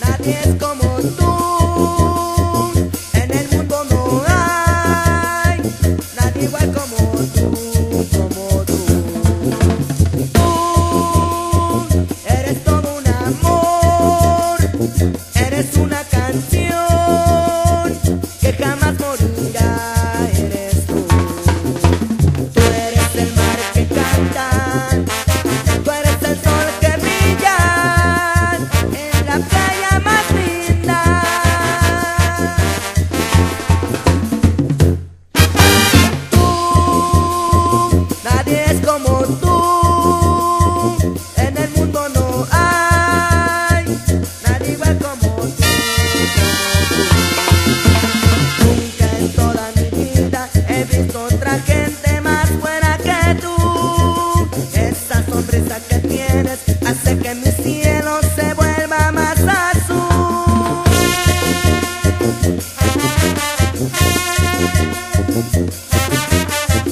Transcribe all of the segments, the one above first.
Nadie es como tú. Nadie igual como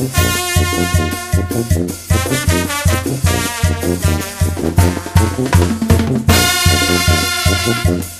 Thank you.